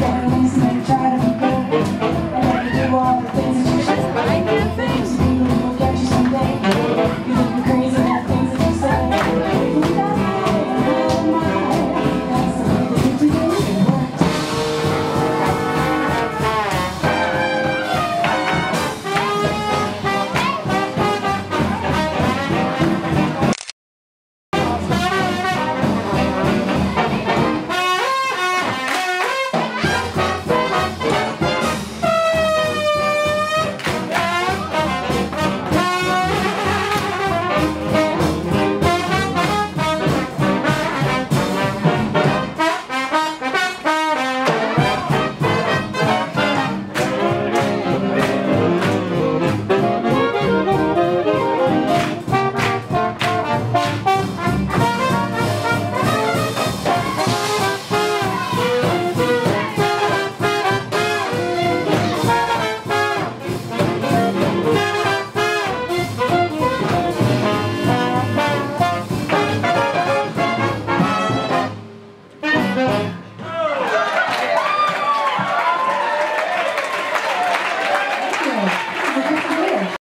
down.